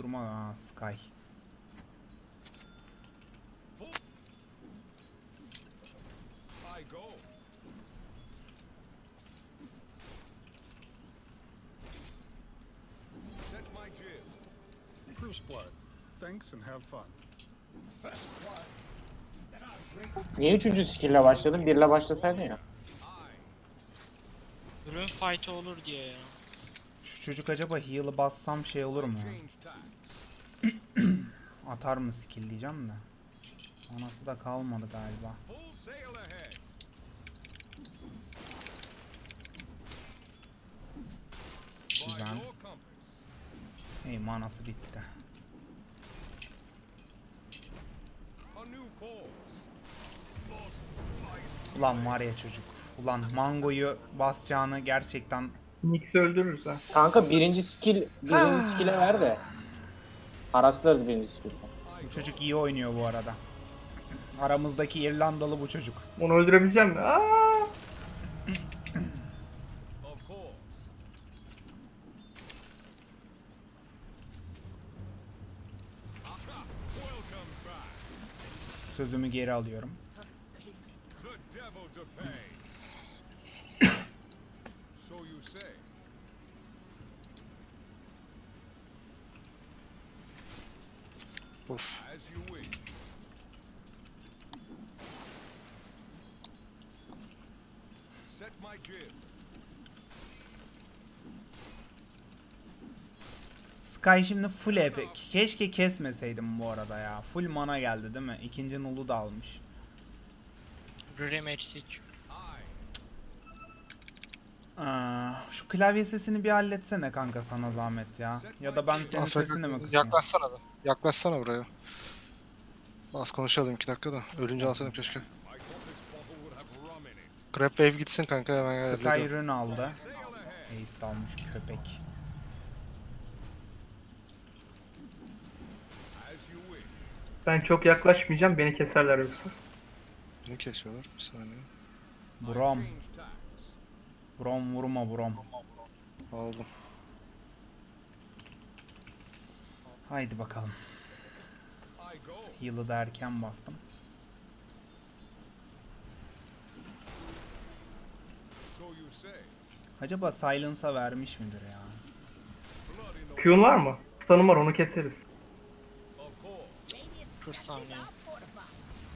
durma ha Sky. I go. Set my jib. First blood. Thanks and have fun. Niye üçüncü skill'le başladın? Birle başlasaydın ya. Ürün fight'ı olur diye ya. Şu çocuk acaba heal'ı bassam şey olur mu? Atar mı skill diyeceğim de. Anası da kalmadı galiba. Güzel. Hey manası bitti. Ulan var ya çocuk. Ulan mangoyu basacağını gerçekten Nix'i öldürürüz ha. Kanka birinci skill, birinci skill'e ver de. Araslarız birinci skill'e. bu çocuk iyi oynuyor bu arada. Aramızdaki İrlandalı bu çocuk. Onu öldürebileceğim mi? Aa! Sözümü geri alıyorum. Wish. Set my jib. Sky şimdi full epic. Keşke kesmeseydim bu arada ya. Full mana geldi değil mi? İkinci nulu da almış. Rürim eksik. Aa, şu klavye sesini bir halletsene kanka sana zahmet ya. Ya da ben senin Afiyet sesini mi kısayım? Yaklaşsana be. Yaklaşsana buraya. Az konuşalım iki dakika da. Ölünce alsaydım keşke. Crab Wave gitsin kanka hemen Sky gel. rune aldı. Ace almış köpek. Ben çok yaklaşmayacağım. Beni keserler yoksa. Beni kesiyorlar. Bir saniye. Brom. Brom vurma brom. Aldım. Haydi bakalım. Heal'ı da erken bastım. Acaba Silence'a vermiş midir ya? Q'un var mı? Stun'um var onu keseriz. of course. 40 saniye.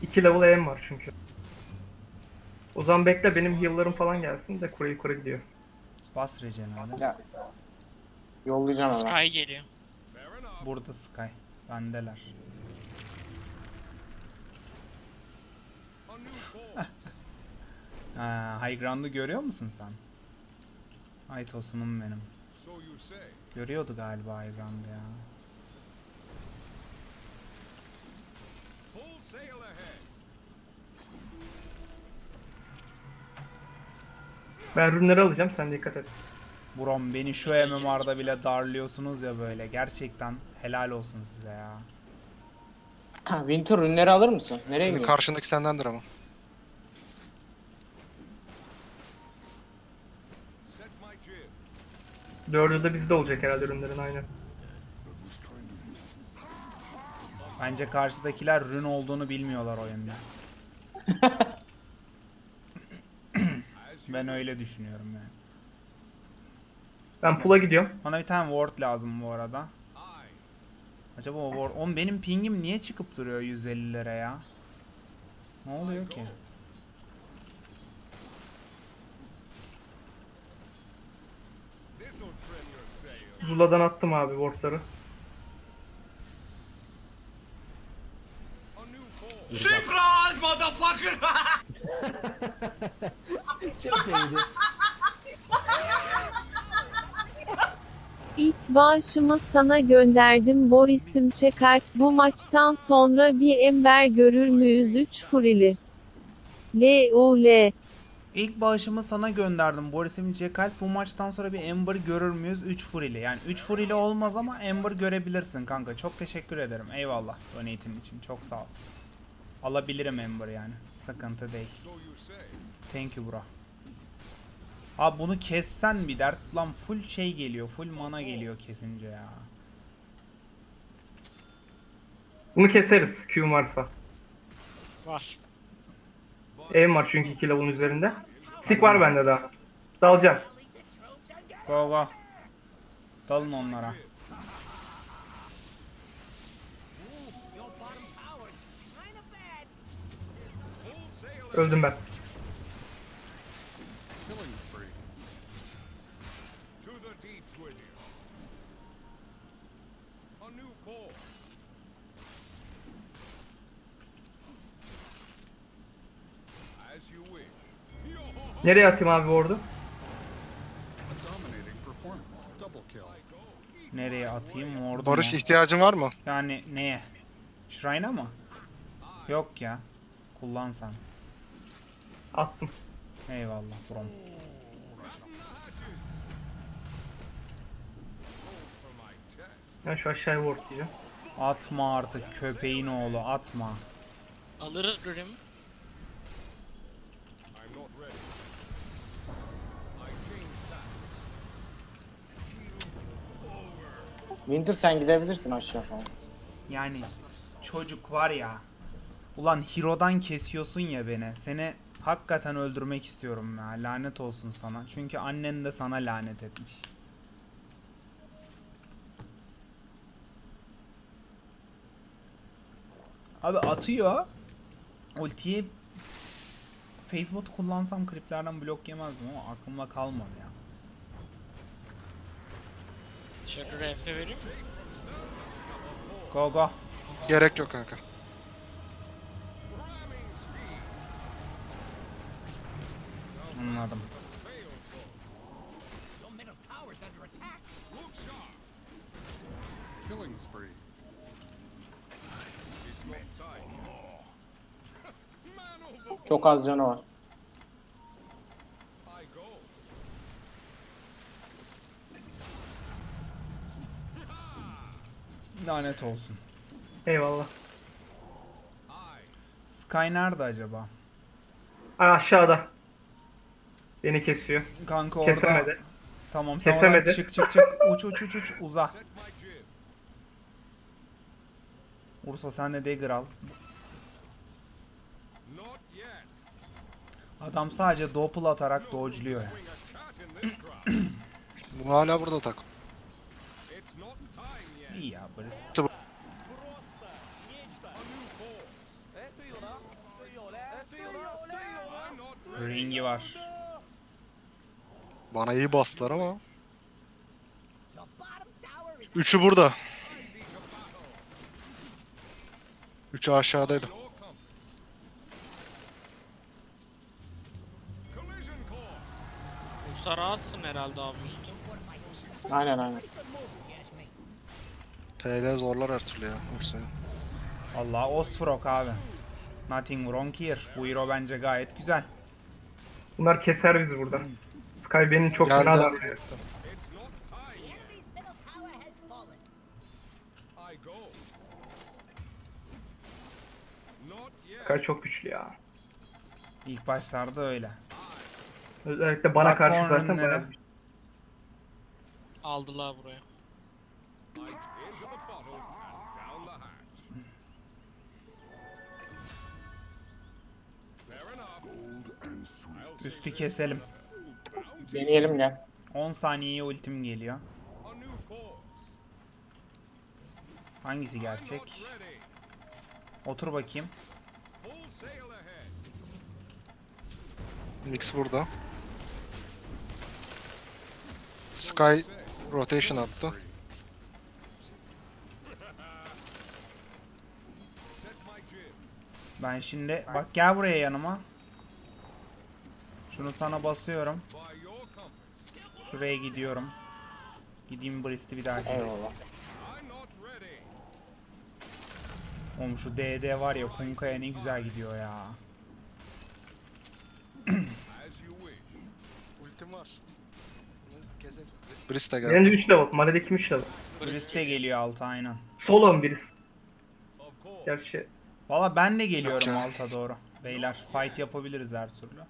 2 level aim var çünkü. O zaman bekle benim heal'larım falan gelsin de kule yukarı gidiyor. Bas rejeneralı. Ya. Yollayacağım hemen. Sky geliyor. Burada Sky. Bendeler. Ha, High Ground'u görüyor musun sen? Ay tosunum benim. Görüyordu galiba High Ground'u ya. Full sail ahead. Ben ürünleri alacağım sen dikkat et. Brom beni şu MMR'da bile darlıyorsunuz ya böyle. Gerçekten helal olsun size ya. Ha, Winter ürünleri alır mısın? Nereye gidiyorsun? karşındaki sendendir ama. Dördü de bizde olacak herhalde ürünlerin aynı. Bence karşıdakiler rün olduğunu bilmiyorlar oyunda. Ben öyle düşünüyorum yani. Ben pula gidiyorum. Bana bir tane ward lazım bu arada. Acaba o ward... Oğlum benim pingim niye çıkıp duruyor 150'lere ya? Ne oluyor ki? Zula'dan attım abi wardları. A new course. İlk bağışımı sana gönderdim Boris'im Çekart. Bu maçtan sonra bir ember görür müyüz 3 furili? L.U.L. İlk bağışımı sana gönderdim Boris Emice Kalp. Bu maçtan sonra bir Ember görür müyüz? 3 furili. Yani 3 furili olmaz ama Ember görebilirsin kanka. Çok teşekkür ederim. Eyvallah donate'in için. Çok sağ ol. Alabilirim Ember yani. Sıkıntı değil. Thank you bro. Abi bunu kessen bir dert. Lan full şey geliyor. Full mana geliyor kesince ya. Bunu keseriz Q'm varsa. Var. Aim var çünkü 2 level'ın üzerinde. Stick var bende daha. Dalacağım. Go go. Dalın onlara. You wish. Nereye atayım abi kill. Nereye atayım? Orada Barış mı? ihtiyacın var mı? Yani neye? Shrine'a mı? Yok ya. Kullan sen. Attım. Eyvallah brom. Ben şu aşağıya ward diyeceğim. Atma artık köpeğin oğlu atma. Alırız Grim. Winter sen gidebilirsin aşağı falan. Yani çocuk var ya. Ulan Hiro'dan kesiyorsun ya beni. Seni hakikaten öldürmek istiyorum ya. Lanet olsun sana. Çünkü annen de sana lanet etmiş. Abi atıyor. Ultiyi Facebook kullansam kliplerden blok yemezdim ama aklımda kalmadı ya. Şaka RF vereyim mi? Go go. Gerek yok kanka. Anladım. Killing spree. Çok az canı var. Lanet olsun. Eyvallah. Sky nerede acaba? Aşağıda. Beni kesiyor. Kanka orada. Kesemedi. Tamam sen Kesemedi. çık çık çık. Uç uç uç uç uza. Ursa sen de dagger al. Adam sadece doppel atarak dodge'luyor. Bu hala burada tak. İyi ya Brist. Ringi var. Bana iyi bastılar ama. Üçü burada. Üçü aşağıdaydı. No compass. Collision course. Ursa rahatsın herhalde abi. Aynen aynen. TL zorlar her türlü ya. Yoksa Allah Osfrog abi. Nothing wrong here. Bu hero bence gayet güzel. Bunlar keser bizi burada. Sky beni çok Geldi. fena darlıyor. Sky çok güçlü ya. İlk başlarda öyle. Özellikle bana Bak karşı zaten bayağı güçlü. Aldılar buraya. Üstü keselim. Deneyelim gel. 10 saniyeye ultim geliyor. Hangisi gerçek? Otur bakayım. Nix burada. Sky rotation attı. Ben şimdi bak gel buraya yanıma. Şunu sana basıyorum. Şuraya gidiyorum. Gideyim Brist'i bir daha. Eyvallah. Oğlum şu DD var ya Kunkaya ne güzel gidiyor ya. Ultim var. Brist de Benim geldi. de 3 level. Male'de kim 3 level? Brist de geliyor altı aynen. Solo mu birisi? Gerçi Valla ben de geliyorum ya. alta doğru. Beyler fight yapabiliriz her türlü.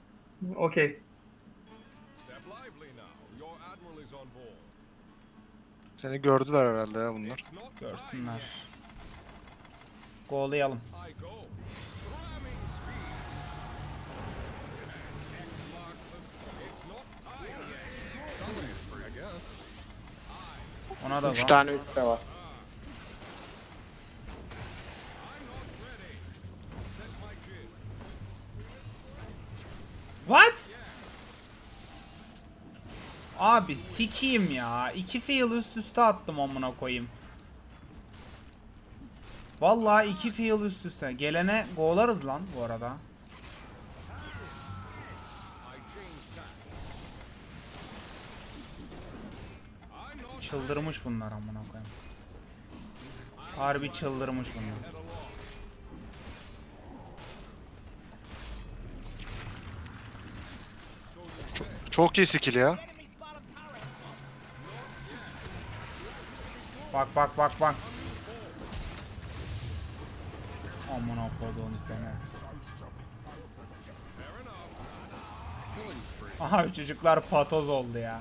okey. Seni gördüler herhalde ya bunlar. Görsünler. Go'layalım. I go. Ramming speed. X marks the- It's Abi sikiyim ya. İki fail üst üste attım amına koyayım. Vallahi iki fail üst üste. Gelene go'larız lan bu arada. Çıldırmış bunlar amına koyayım. Harbi çıldırmış bunlar. along. Çok iyi skill ya. Bak bak bak bak. Amına koyduğum seni. Aha çocuklar patoz oldu ya.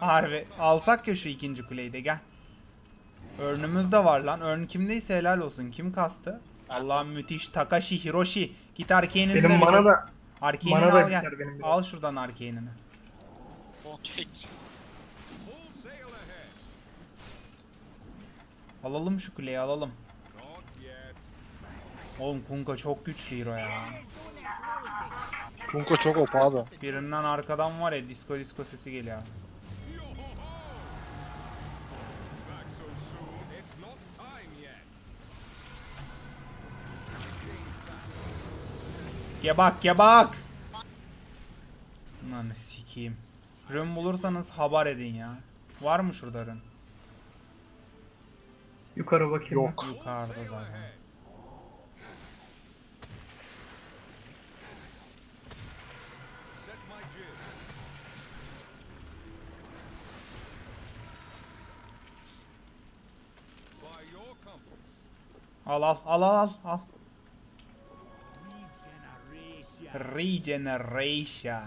Harbi alsak ya şu ikinci kuleyi de gel. Örnümüz de var lan. Örn kimdeyse helal olsun. Kim kastı? Allah'ım müthiş. Takashi Hiroshi. Git arcane'ini de Benim mana da da al gel. Al şuradan arcane'ini. Bot Alalım şu kuleyi alalım. Oğlum Kunka çok güçlü hero ya. Kunko çok op abi. Birinden arkadan var ya disco disco sesi geliyor. Time yet. Gebak gebak. Lan sikeyim. Rün bulursanız haber edin ya. Var mı şurada rün? Yukarı bakayım. ben. Yok. Yukarıda zaten. Al al al al al. Regeneration.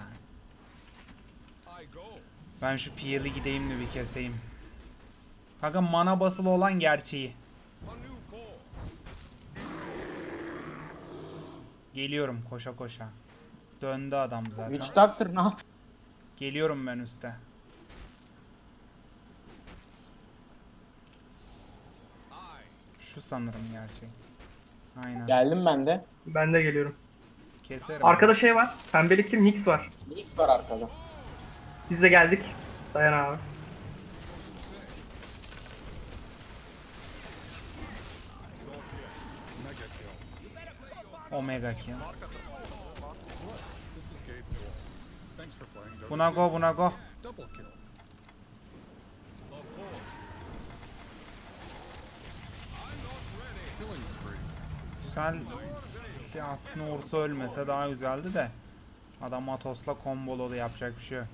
Ben şu Pierre'i gideyim de bir keseyim. Kanka mana basılı olan gerçeği. Geliyorum koşa koşa. Döndü adam zaten. Witch Doctor ne yap? Geliyorum ben üste. Şu sanırım gerçek. Aynen. Geldim ben de. Ben de geliyorum. Keserim. Arkada şey var. Pembelik kim? Nix var. X var arkada. Biz de geldik. Dayan abi. Omega kill. This is Gabe Newell. Thanks for playing. Dota Buna go buna go. Kill. Güzel. Ki aslında Ursa ölmese daha güzeldi de. Adam Atos'la komboladı yapacak bir şey yok.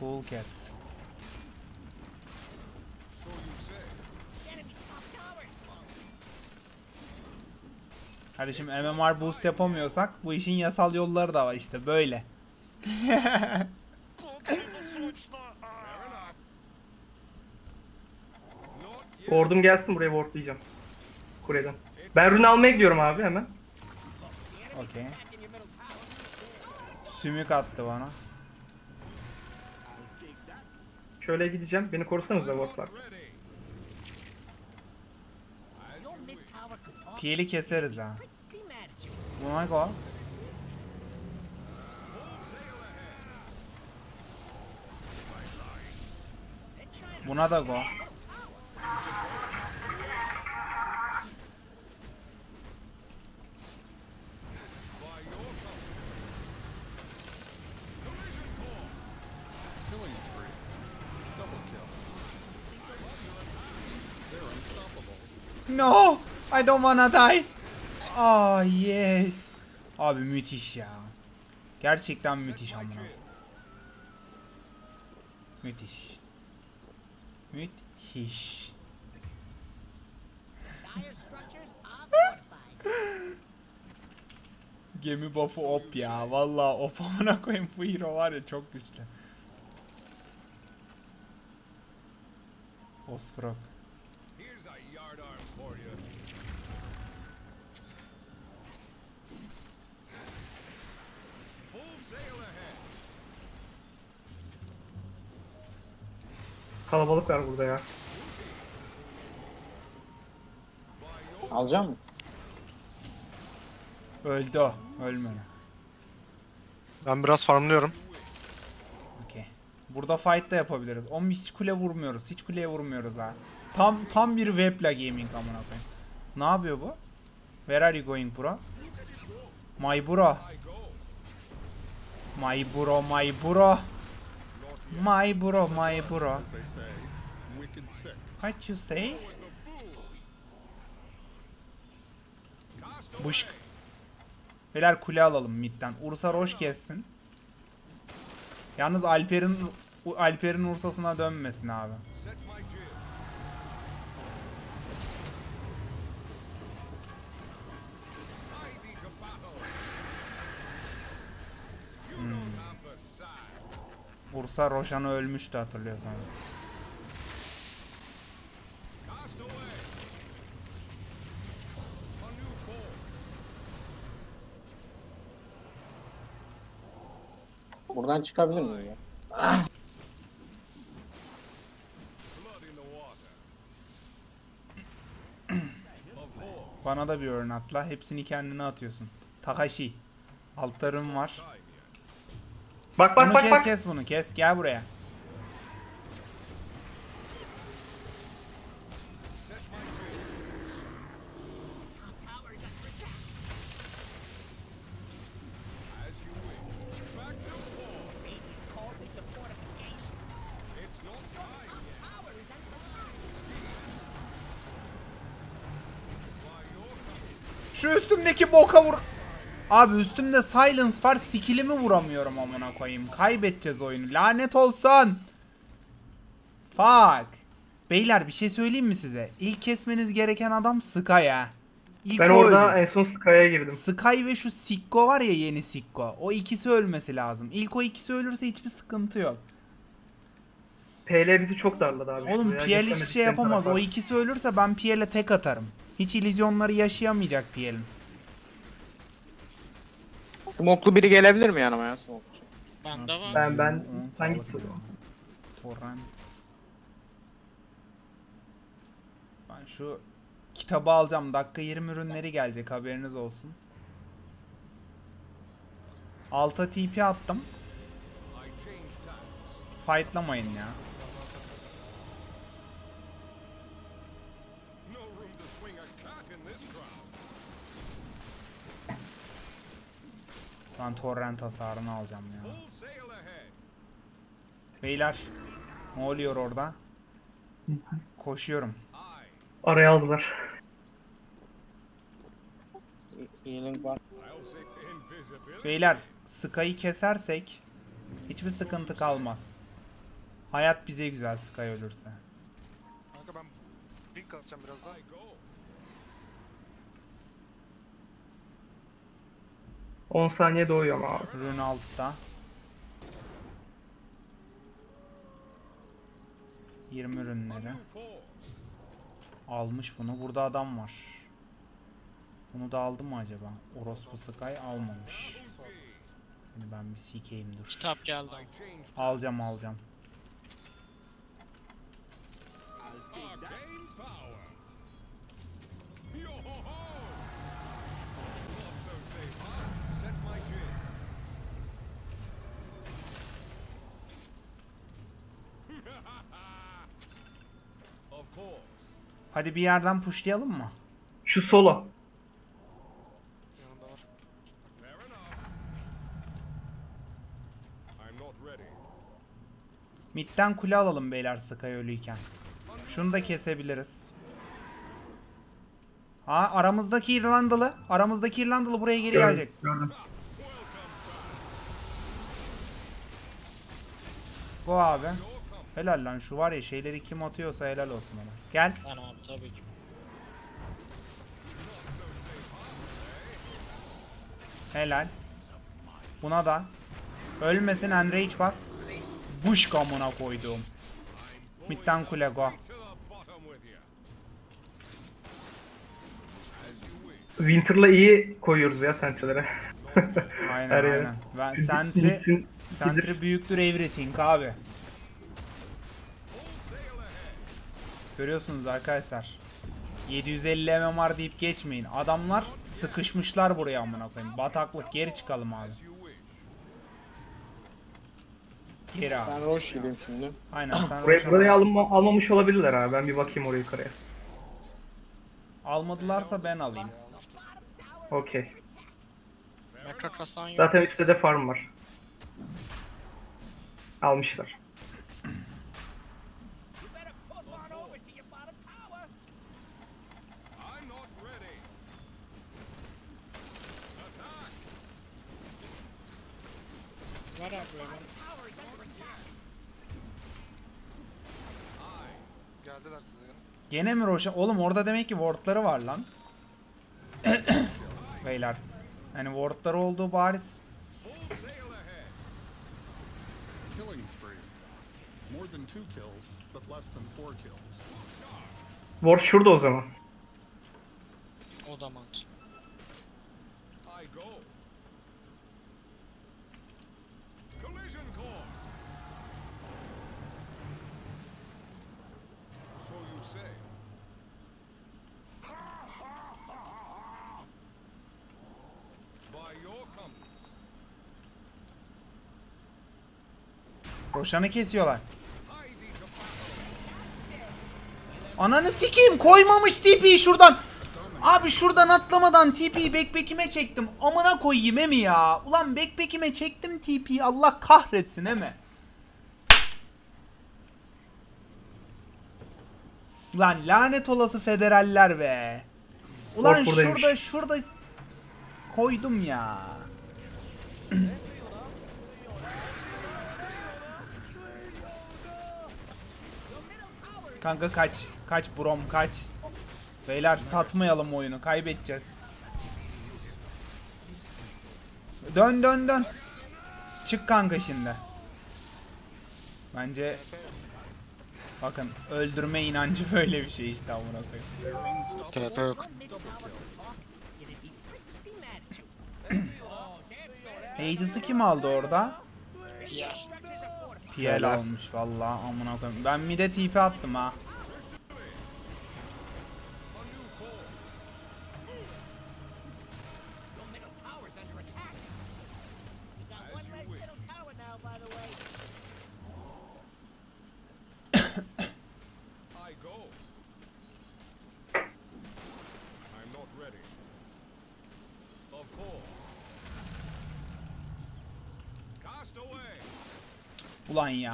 Cool cat. Kardeşim MMR boost yapamıyorsak bu işin yasal yolları da var işte böyle. Ordum gelsin buraya wardlayacağım. Kuleden. Ben rune almaya gidiyorum abi hemen. Okey. Sümük attı bana. Şöyle gideceğim. Beni korusanız da wardlar. Piyeli keseriz ha. Buna go. Buna da go. Killing spree. Double kill. They're unstoppable. No! I don't wanna die. Ah yes. Abi müthiş ya. Gerçekten müthiş amına. Müthiş. Müthiş. Gemi buff'u op ya. Vallahi op amına koyayım bu hero var ya çok güçlü. Osprok. Here's a yard arm for you. Kalabalık var burada ya. Alacak mı? Öldü o. Ölmedi. Ben biraz farmlıyorum. Okey. Burada fight da yapabiliriz. Oğlum hiç kule vurmuyoruz. Hiç kuleye vurmuyoruz ha. Tam tam bir Webla gaming amına koyayım. Ne yapıyor bu? Where are you going bro? My bro. My bro, my bro. My bro, my bro. What you say? Buş. Beyler kule alalım midden. Ursa roş kessin. Yalnız Alper'in Alper'in Ursa'sına dönmesin abi. Side. Ursa Roşan'ı ölmüştü hatırlıyorsanız. Buradan çıkabilir miyim ya? War. Bana da bir örnek atla. Hepsini kendine atıyorsun. Takashi. Altarım var. Bak bak Bunu bak kes bak. kes bunu kes. Gel buraya. Abi üstümde silence var. Skill'imi vuramıyorum amına koyayım. Kaybedeceğiz oyunu. Lanet olsun. Fuck. Beyler bir şey söyleyeyim mi size? İlk kesmeniz gereken adam Sky ha. İlk Ben orada ölecek. en son Sky'a girdim. Sky ve şu Sikko var ya yeni Sikko. O ikisi ölmesi lazım. İlk o ikisi ölürse hiçbir sıkıntı yok. PL bizi çok darladı abi. Oğlum PL hiçbir şey yapamaz. O ikisi ölürse ben PL'e tek atarım. Hiç illüzyonları yaşayamayacak PL'in. Smoklu biri gelebilir mi yanıma ya smoklu? Bende var. Ben ben sen git. Torrent. Ben şu kitabı alacağım. Dakika 20 ürünleri gelecek haberiniz olsun. Alta TP attım. Fightlamayın ya. Ben torrent hasarını alacağım ya. Beyler. Ne oluyor orada? Koşuyorum. Araya aldılar. Beyler Sky'ı kesersek hiçbir sıkıntı kalmaz. Hayat bize güzel Sky ölürse. Kanka ben pink kasacağım birazdan. I go. 10 saniye doğuyor abi. Rune altta. 20 ürünleri. Almış bunu. Burada adam var. Bunu da aldı mı acaba? Orospu Sky almamış. Seni ben bir sikeyim dur. Kitap geldi. Alacağım alacağım. Hadi bir yerden pushlayalım mı? Şu ready. Mid'den kule alalım beyler Sky ölüyken. Şunu da kesebiliriz. Ha aramızdaki İrlandalı. Aramızdaki İrlandalı buraya geri Gördüm, gelecek. gördüm. Bu abi. Helal lan şu var ya şeyleri kim atıyorsa helal olsun ona. Gel. Lan abi tabii ki. Helal. Buna da. Ölmesin enrage bas. Buş kamuna koyduğum. Midden kule go. Winter'la iyi koyuyoruz ya sentrelere. aynen aynen. Ben sentri, sentri büyüktür everything abi. Görüyorsunuz arkadaşlar. 750 MMR deyip geçmeyin. Adamlar sıkışmışlar buraya amına koyayım. Bataklık geri çıkalım abi. Geri abi. Ben Roche gideyim şimdi. Aynen sen Buraya, Roş'a burayı bak. alma, almamış olabilirler abi. Ben bir bakayım oraya yukarıya. almadılarsa ben alayım. Okey. Zaten üstte de farm var. Almışlar. I'm not ready. Attack! Var abi böyle. Geldiler size gene. Gene mi Roşa? Oğlum orada demek ki wardları var lan. Beyler. Hani wardları olduğu bariz. Ward şurada o zaman. O da. I go. Collision course. So you say. By your compass. Roşan'ı kesiyorlar. Ananı sikeyim koymamış TP'yi şuradan. Abi şuradan atlamadan TP'yi backpack'ime çektim. Amına koyayım emi ya. Ulan backpack'ime çektim TP'yi Allah kahretsin emi. Lan lanet olası federaller be. Ulan şurada şurada koydum ya. Kanka kaç. Kaç brom kaç. Beyler satmayalım oyunu. Kaybedeceğiz. Dön dön dön. Çık kanka şimdi. Bence Bakın öldürme inancı böyle bir şey işte amına koyayım. TP yok. Aegis'i kim aldı orada? PL almış vallahi amına koyayım. Ben mide TP attım ha.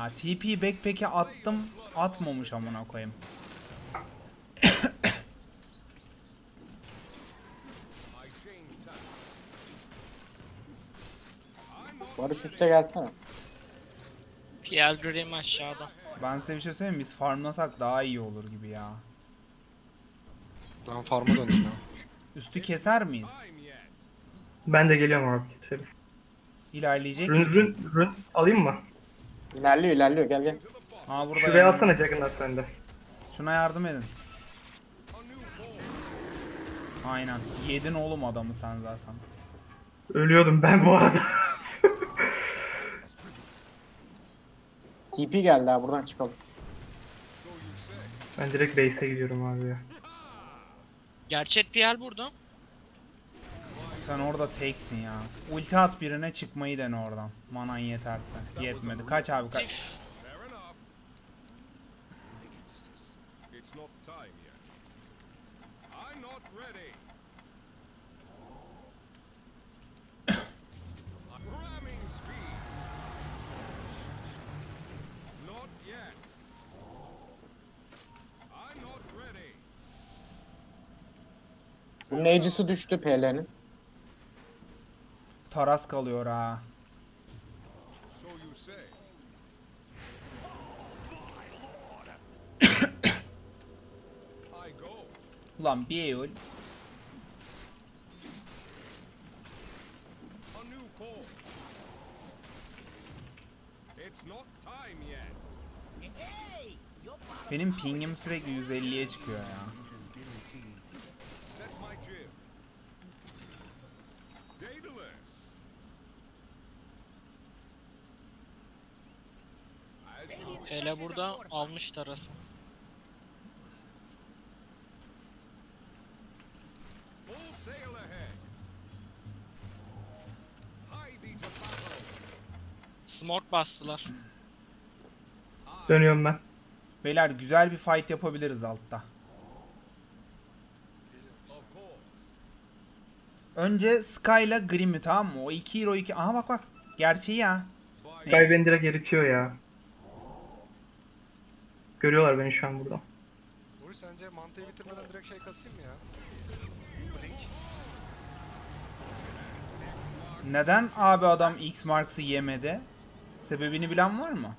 Ya TP backpack'e attım atmamış amına koyayım. Barış üste gelsene. PL Dream aşağıda. Ben size bir şey söyleyeyim mi? biz farmlasak daha iyi olur gibi ya. Ben farm'a döndüm ya. Üstü keser miyiz? Ben de geliyorum abi. Keseriz. İlerleyecek Rün, mi? rün, rün alayım mı? İlerliyor ilerliyor gel gel. Aa burada Şuraya yani. alsana Juggernaut sende. Şuna yardım edin. Aynen. Yedin oğlum adamı sen zaten. Ölüyordum ben bu arada. TP geldi ha buradan çıkalım. ben direkt base'e gidiyorum abi ya. Gerçek PL burada. Sen orada teksin ya. Ulti at birine çıkmayı dene oradan. Manan yeterse. Yetmedi. Kaç abi kaç. Bunun Aegis'i düştü PL'nin. Taras kalıyor ha. Ulan bir yet. Benim pingim sürekli 150'ye çıkıyor ya. Set my jib. Daedalus. Hele burada almış tarası. Smoke bastılar. Dönüyorum ben. Beyler güzel bir fight yapabiliriz altta. Önce Sky ile Grimm'i tamam mı? O iki hero iki... Aha bak bak. Gerçeği ya. Sky beni direkt eritiyor ya. Görüyorlar beni şu an burada. Boris sence mantıyı bitirmeden direkt şey kasayım mı ya? Blink. Neden abi adam X Marks'ı yemedi? Sebebini bilen var mı?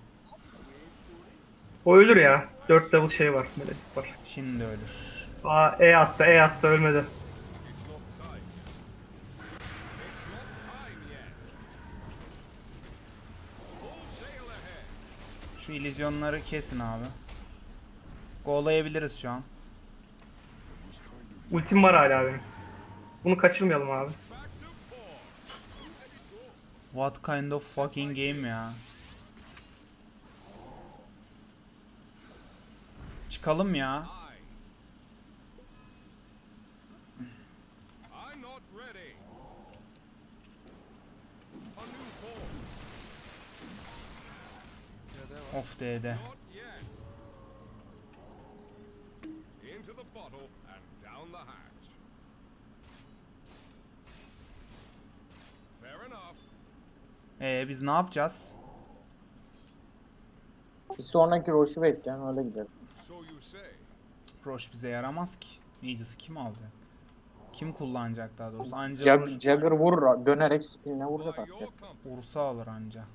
O ölür ya. 4 level şey var. Melek var. Şimdi ölür. Aa E attı E attı ölmedi. Şu illüzyonları kesin abi. Go'layabiliriz şu an. Ultim var hala benim. Bunu kaçırmayalım abi. What kind of fucking game ya? Çıkalım ya. Of DD. Ee biz ne yapacağız? Bir sonraki Roche'u bekleyen öyle gidelim. Roche bize yaramaz ki. Aegis'i kim alacak? Kim kullanacak daha doğrusu? Anca Jag Roche Jagger vurur, dönerek spinine vuracak artık. Ursa alır anca.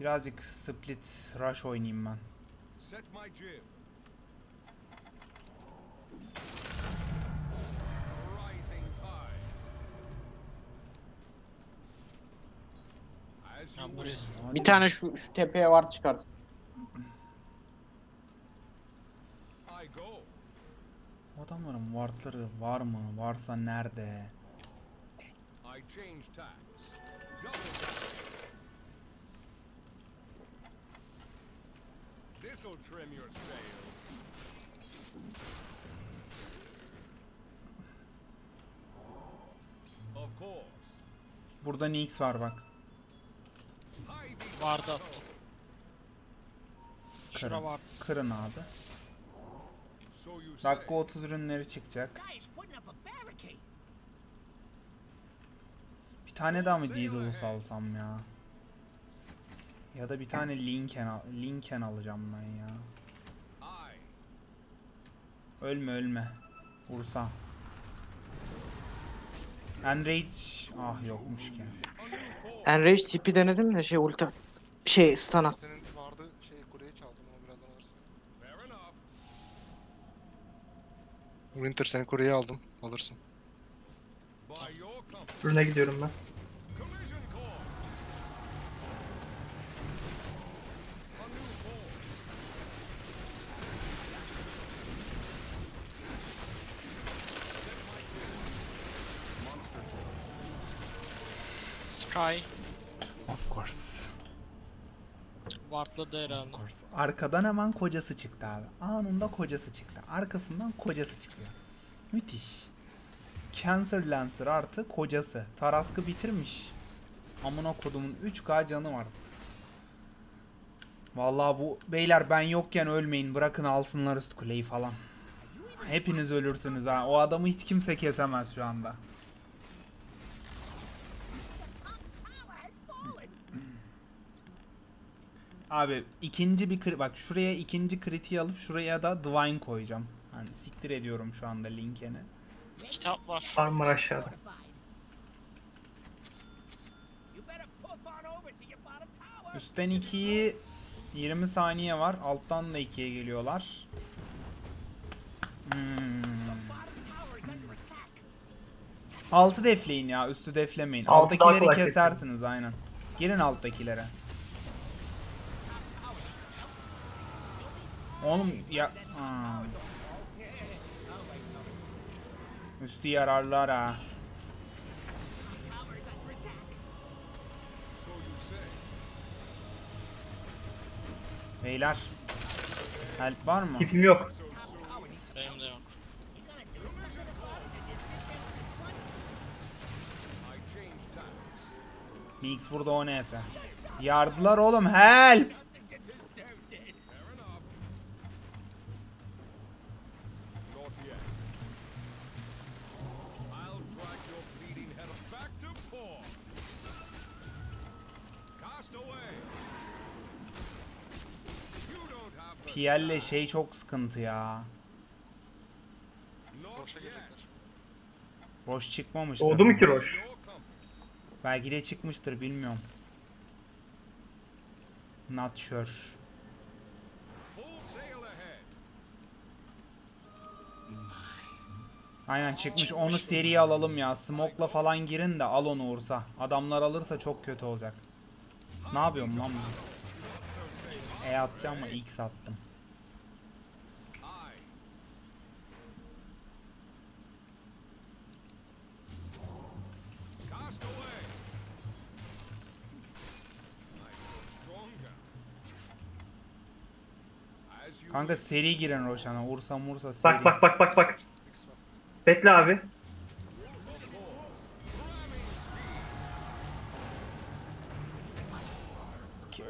Birazcık split rush oynayayım ben. Set my jib. Rising tide. Burası. will. Bir tane şu, şu tepeye var çıkarsın. I go. Bu Adamların wardları var mı? Varsa nerede? This'll trim your sail. Of course. Burada Nyx var bak. Vardı attım. Şura Kırın. var. Kırın abi. Dakika 30 ürünleri çıkacak. Bir tane daha mı Daedalus alsam ya? Ya da bir tane Lincoln, al Lincoln alacağım ben ya. Ölme ölme. Ursa. Enrage... Ah yokmuş ki. Enrage tipi denedim de şey ulti şey stun at. senin vardı şey kuleyi çaldım onu birazdan alırsın. Winter senin kuleyi aldım. Alırsın. Ürüne gidiyorum ben. Sky. Of course. Wardladı herhalde. Arkadan hemen kocası çıktı abi. Anında kocası çıktı. Arkasından kocası çıkıyor. Müthiş. Cancer Lancer artı kocası. Tarask'ı bitirmiş. Amına kodumun 3k canı var. Vallahi bu beyler ben yokken ölmeyin. Bırakın alsınlar üst kuleyi falan. Hepiniz ölürsünüz ha. O adamı hiç kimse kesemez şu anda. Abi ikinci bir kri- bak şuraya ikinci kritiği alıp şuraya da Divine koyacağım. Hani siktir ediyorum şu anda Linken'i. Kitap var. Armor aşağıda. Üstten 2'yi 20 saniye var. Alttan da 2'ye geliyorlar. Hmm. Altı defleyin ya. Üstü deflemeyin. Alttakileri kesersiniz aynen. Girin alttakilere. Oğlum ya... Aa. Üstü yararlar ha. Beyler. Help var mı? Tipim yok. Benim de yok. Mix burada 10 EP. Yardılar oğlum help. Piel'le şey çok sıkıntı ya. Boşa gelecekler. Boş çıkmamıştır. Oldu mu ki Roş? Belki de çıkmıştır bilmiyorum. Not sure. Aynen çıkmış. Onu seriye alalım ya. Smoke'la falan girin de al onu Ursa. Adamlar alırsa çok kötü olacak. Ne yapıyorum lan ben? E atacağım ama X attım. Kanka seri girin Roşan'a. Ursa Mursa seri. Bak bak bak bak bak. Bekle abi.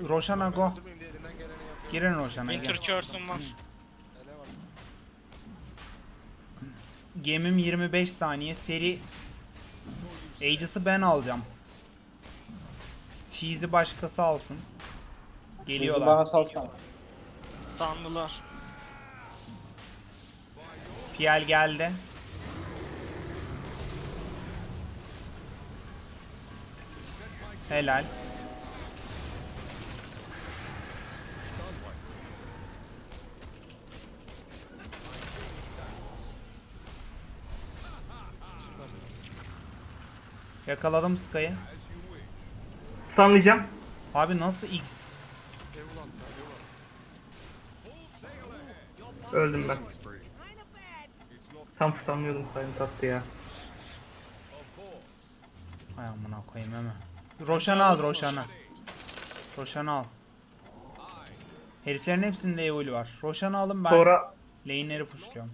Roşan'a go. Girin Roşan'a Winter gel. Curse'um var. Ele var. Gemim 25 saniye. Seri Aegis'i ben alacağım. Cheese'i başkası alsın. Bana Geliyorlar. salsana. Tanrılar. Piel geldi. Helal. Yakaladım Sky'ı. Stunlayacağım. Abi nasıl X? Ev ulan. Ev ulan. Öldüm ben. Tam stunlıyordum sayın tatlı ya. Hay amına koyayım hemen. Roşan'ı al Roşan'ı. Roşan'ı al. Heriflerin hepsinde Eul var. Roşan'ı alın ben Sonra lane'leri pushluyorum.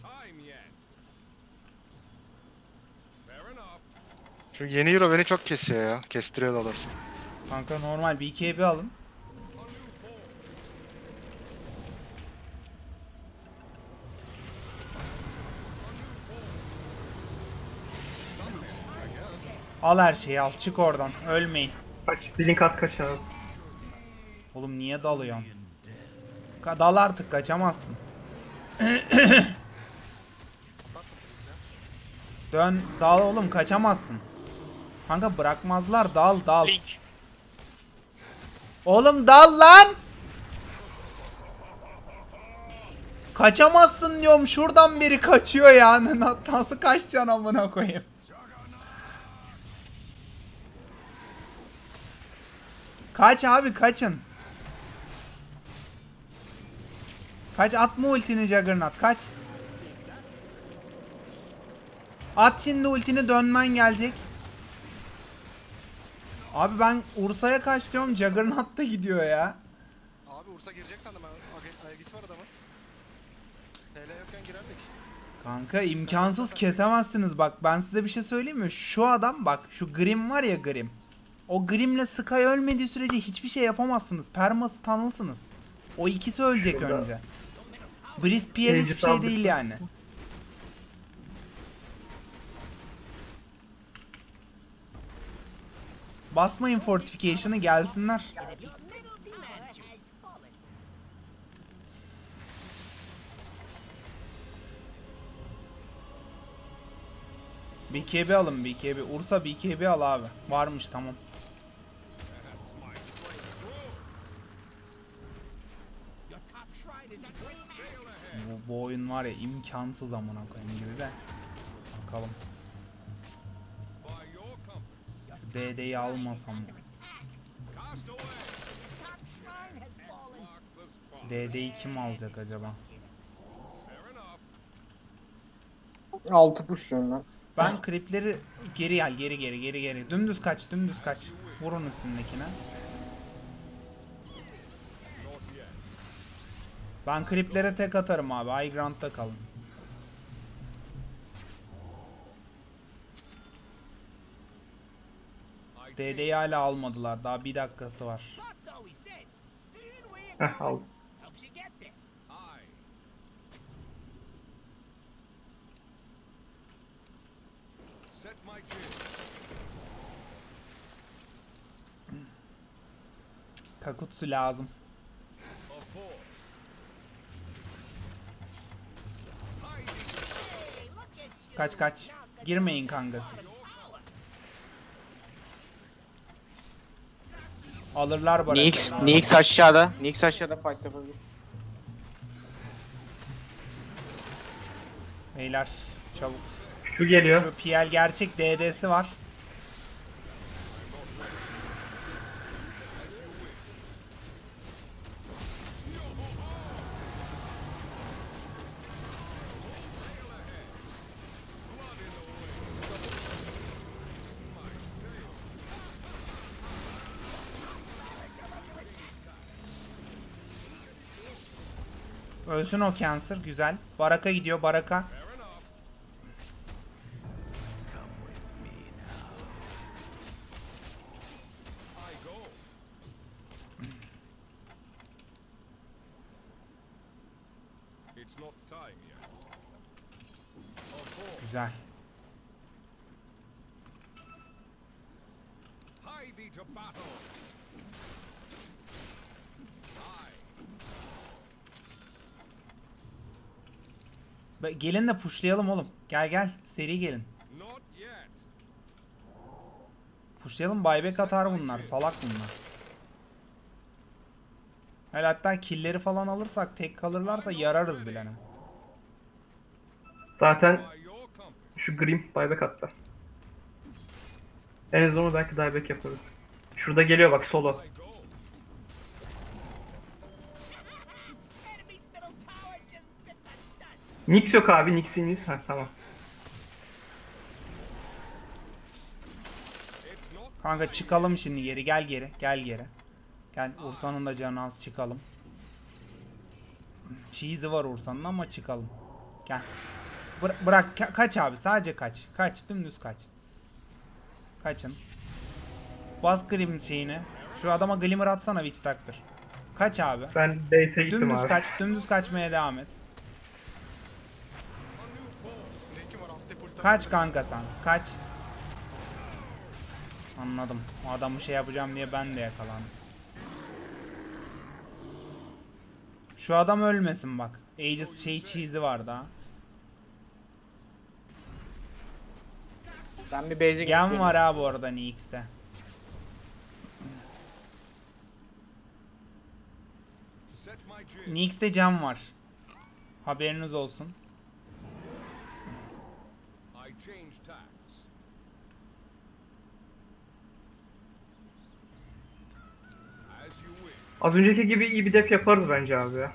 Şu yeni hero beni çok kesiyor ya. Kestiriyor da doğrusu. Kanka normal BKB alın. Al her şeyi al. Çık oradan. Ölmeyin. kaç. Link at kaç abi. Oğlum niye dalıyorsun? Ka- Dal artık kaçamazsın. Dön dal oğlum kaçamazsın. Kanka bırakmazlar dal dal. Link. Oğlum dal lan. Kaçamazsın diyorum. Şuradan biri kaçıyor ya. Nasıl kaçacaksın amına koyayım. Kaç abi kaçın. Kaç atma ultini Juggernaut kaç. At şimdi ultini dönmen gelecek. Abi ben Ursa'ya kaç diyorum Juggernaut da gidiyor ya. Abi Ursa girecek sandım ben. Aegis var adamın. TL yokken girerdik. Kanka imkansız kesemezsiniz bak ben size bir şey söyleyeyim mi? Şu adam bak şu Grim var ya Grim. O Grim'le Sky ölmediği sürece hiçbir şey yapamazsınız. Perması tanlısınız. O ikisi ölecek Şurada. önce. Brist Pierre hiçbir şey değil yani. Basmayın fortification'ı gelsinler. BKB alın BKB. Ursa BKB al abi. Varmış tamam. Bu, oyun var ya imkansız amına koyayım gibi de. Bakalım. Şu DD'yi almasam. DD'yi kim alacak acaba? Fair enough. 6 push ben. Ben kripleri geri gel geri geri geri geri. Dümdüz kaç dümdüz kaç. Vurun üstündekine. Ben kriplere tek atarım abi. High ground'da kalın. DD'yi hala almadılar. Daha bir dakikası var. Heh jib. Kakutsu lazım. Kaç kaç. Girmeyin kanka siz. Alırlar bana. Nix, Nix aşağıda. Nix aşağıda fight yapabilir. Beyler çabuk. Şu geliyor. Şu PL gerçek DD'si var. Ölsün o cancer güzel. Baraka gidiyor baraka. Gelin de pushlayalım oğlum. Gel gel. Seri gelin. Pushlayalım buyback atar bunlar. Salak bunlar. Hele hatta killleri falan alırsak tek kalırlarsa yararız bilene. Zaten şu Grim buyback attı. En azından belki dieback yaparız. Şurada geliyor bak solo. Nix yok abi Nix'iniz. Ha tamam. Kanka çıkalım şimdi geri. Gel geri. Gel geri. Gel Ursan'ın da canı az çıkalım. Cheese'i var Ursan'ın ama çıkalım. Gel. Bıra- bırak ka- kaç abi sadece kaç. Kaç dümdüz kaç. Kaçın. Bas Grim şeyini. Şu adama Glimmer atsana Witch Doctor. Kaç abi. Ben base'e gittim Dümdüz abi. kaç. Dümdüz kaçmaya devam et. Linkim var alt depulten. Kaç kanka sen? Kaç? Anladım. O adamı şey yapacağım diye ben de yakalandım. Şu adam ölmesin bak. Aegis şey cheese'i var daha. Ben bir base'e Gem gidip var ha bu arada Nix'te. Nix'te cam var. Haberiniz olsun. Az önceki gibi iyi bir def yaparız bence abi ya.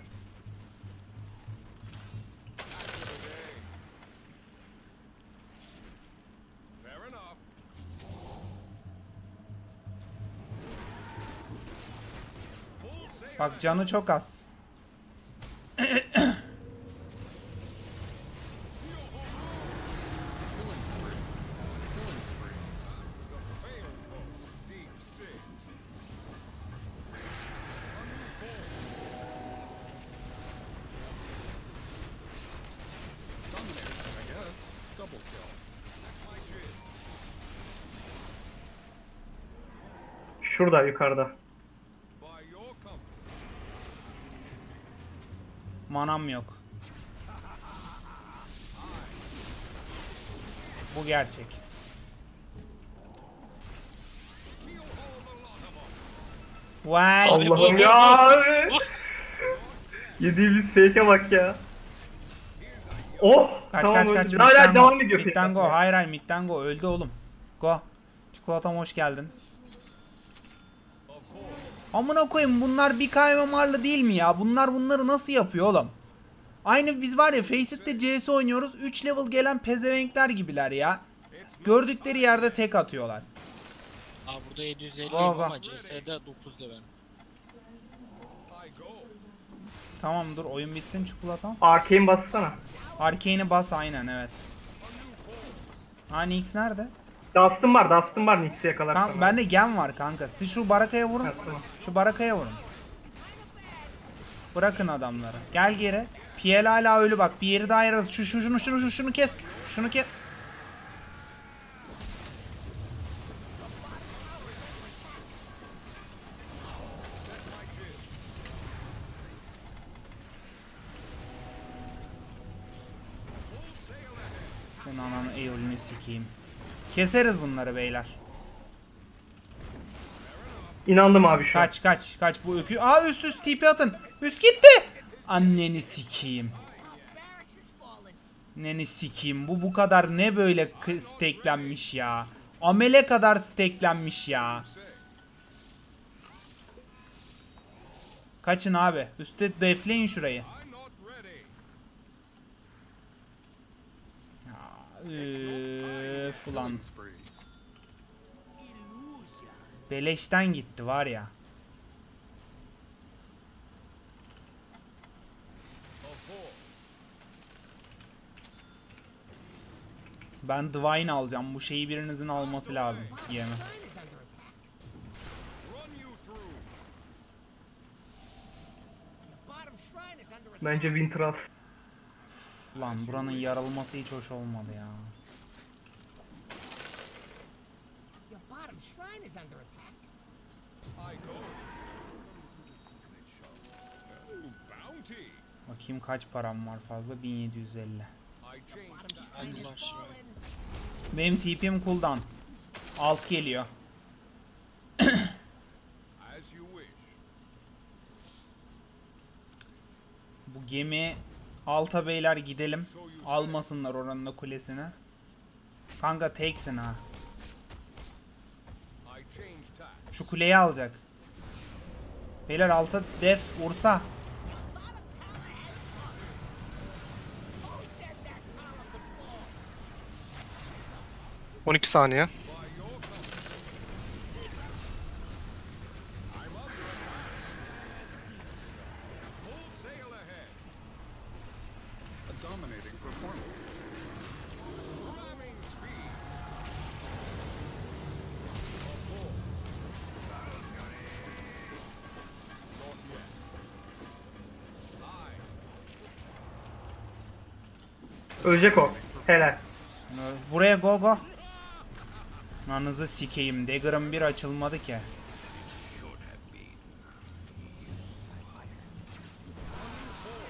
Bak canı çok az. Şurada yukarıda. Manam yok. Bu gerçek. Vay. Allah'ım ya abi. Yediğimiz fake'e bak ya. Oh! Kaç tamam kaç kaç. Hala devam ediyor Mid'den go. Hayır hayır mid'den go. Öldü oğlum. Go. Çikolatam hoş geldin. Amına koyayım bunlar bir KMMR'lı değil mi ya? Bunlar bunları nasıl yapıyor oğlum? Aynı biz var ya Facet'te CS oynuyoruz. 3 level gelen pezevenkler gibiler ya. gördükleri yerde tek atıyorlar. Aa burada 750 Vah, vah. ama CS'de 9 level. Tamam dur oyun bitsin çikolatam. Arcane bassana. Arcane'i bas aynen evet. Ha Nix nerede? Dust'ım var, Dust'ım var Nix'i yakalarsan. Kan bende gem var kanka. Siz şu barakaya vurun. Tamam. Şu barakaya vurun. Bırakın adamları. Gel geri. PL hala ölü bak. Bir yeri daha yararız. Şu, şu şunu şunu şunu şunu kes. Şunu kes. Keseriz bunları beyler. İnandım abi şu. Kaç kaç kaç bu ökü. Aa üst üst TP atın. Üst gitti. Anneni sikeyim. Neni sikeyim. Bu bu kadar ne böyle steklenmiş ya. Amele kadar steklenmiş ya. Kaçın abi. Üste defleyin şurayı. I'm not ready. Ya, Üf ulan. Beleşten gitti var ya. Ben Divine alacağım. Bu şeyi birinizin alması lazım. Through. Bence Winter. Ulan buranın yarılması hiç hoş olmadı ya. Bakayım kaç param var fazla 1750. I changed Bottom that. shrine is Allah aşkına. fallen. Benim TP'm cooldown. Alt geliyor. Bu gemi alta beyler gidelim. Almasınlar oranın da kulesini. Kanka teksin ha. Şu kuleyi alacak. Beyler alta def vursa. Bottom tower has Ölecek o. Helal. Buraya go go. Nanızı sikeyim. Dagger'ın bir açılmadı ki.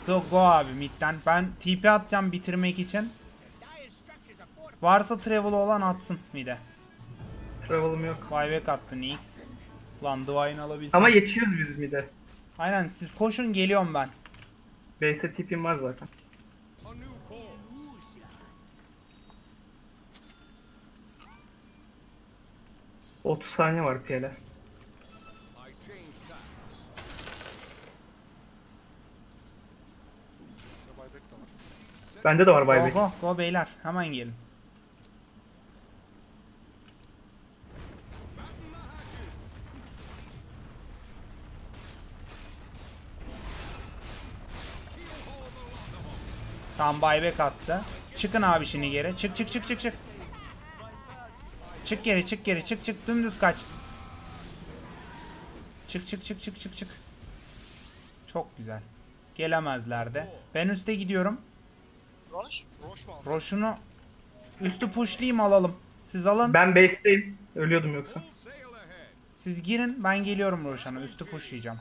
Go, go abi midden. Ben TP atacağım bitirmek için. Varsa travel olan atsın mid'e. Travel'ım yok. Buyback attı Nix. Lan Divine alabilsin. Ama yetişiyoruz biz bir de. Aynen siz koşun geliyorum ben. Base'e tipim var zaten. 30 saniye var var. Bende de var Go buyback. go go beyler hemen gelin. Tam buyback attı. Çıkın abi şimdi geri. Çık çık çık çık çık. Çık geri çık geri çık çık dümdüz kaç. Çık çık çık çık çık çık. Çok güzel. Gelemezler de. Ben üste gidiyorum. Roş? Roş mu alsın? Roşunu üstü pushlayayım alalım. Siz alın. Ben base'teyim. Ölüyordum yoksa. Siz girin ben geliyorum Roşan'a üstü pushlayacağım.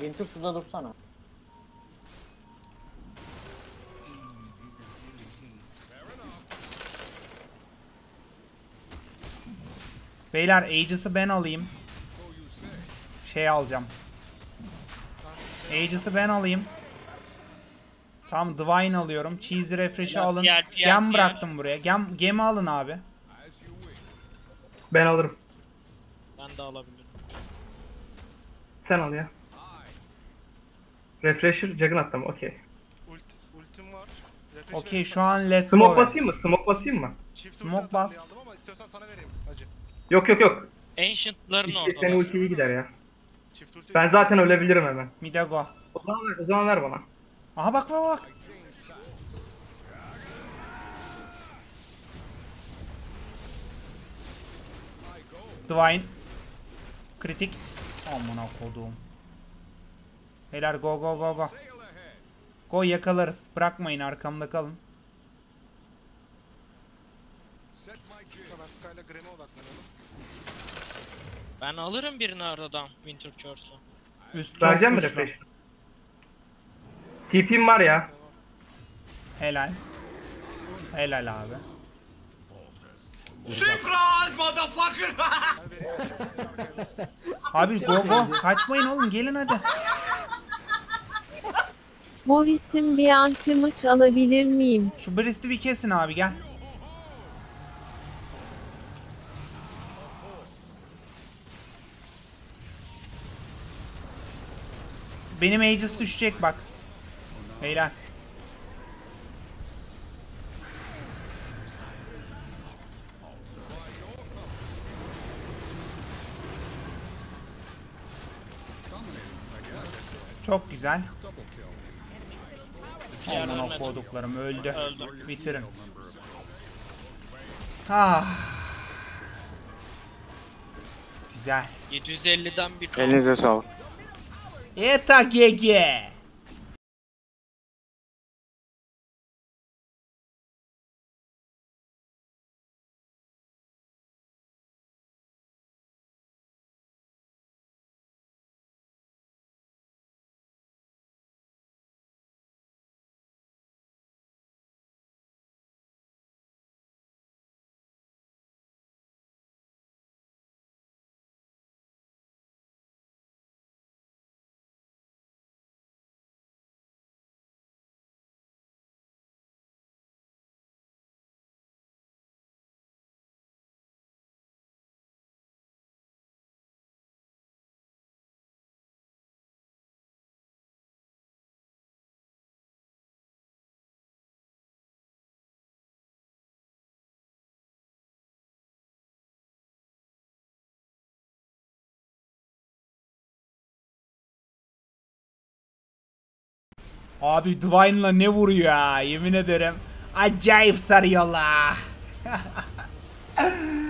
Winter şurada dursana. Beyler Aegis'ı ben alayım. Şey alacağım. Aegis'ı ben alayım. Tamam Divine alıyorum. Cheesy Refresh'i alın. diğer- diğer- Gem diğer. bıraktım buraya. Gem, gemi alın abi. Ben alırım. Ben de alabilirim. Sen al ya. Refresher Juggernaut'ta mı? Okey. Ulti, ultim var. Okey şu an let's Smoke go. basayım mı? Smoke basayım mı? Çift Smoke bas. bas. aldım ama istiyorsan sana vereyim. Hacı. Yok yok yok. Ancient'ların orada. sene ulti iyi gider ya. Çift ulti. Ben zaten ölebilirim hemen. Mide go. O zaman ver, o zaman ver bana. Aha bak bak bak. Divine. Kritik. Aman kodum. Beyler go go go go. Go yakalarız. Bırakmayın arkamda kalın. Set. Ben Sky'la Gren'e odaklanıyorum. Ben alırım birini aradan Winter Curse'u. Üst çok Vereceğim mi güçlü. refresh? TP'm var ya. Helal. Helal abi. Abi go go. Kaçmayın oğlum gelin hadi. Boris'im bir anti-mıç alabilir miyim? Şu Brist'i bir kesin abi gel. Benim Aegis düşecek bak. Beyler. Çok güzel. Aman okuduklarım öldü. Öldü. Bitirin. Ah. Güzel. 750'den bir. Elinize sağlık. Eita, Gegé! Abi Divine'la ne vuruyor ya yemin ederim. Acayip sarıyorlar.